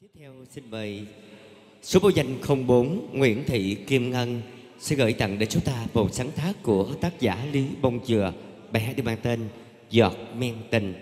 tiếp theo xin mời số báo danh 04 Nguyễn Thị Kim Ngân sẽ gửi tặng đến chúng ta một sáng tác của tác giả Lý Bông Dừa bài hát được mang tên Giọt Men Tình.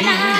yeah.